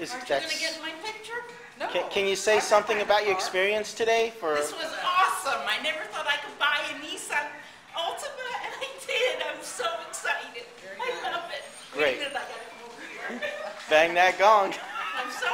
Is Aren't you gonna get my picture? No. Can, can you say I something about your experience today for, This was awesome. I never thought I could buy a Nissan Altima, and I did. I'm so excited. I love it. Great. Bang that gong? I'm so